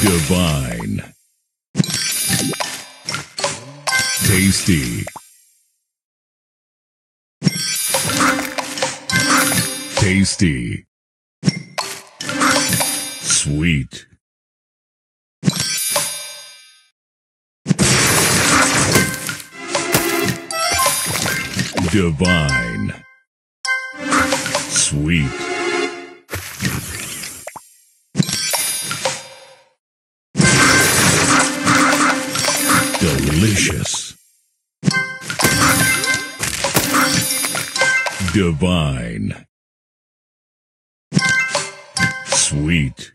Divine. Tasty. Tasty. Sweet. Divine. Sweet. Delicious. Divine. Sweet.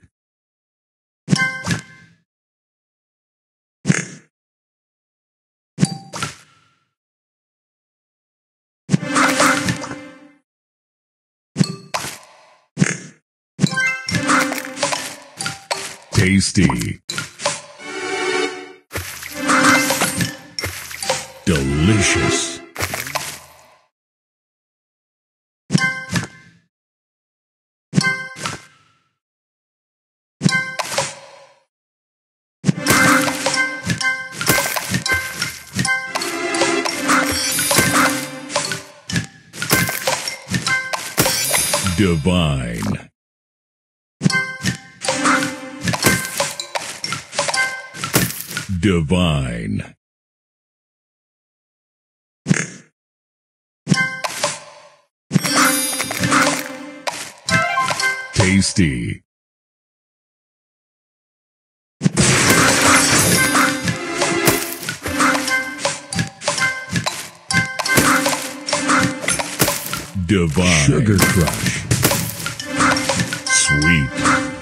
Tasty. Delicious. Divine. Divine. tasty. Divine. Sugar Crush. Sweet.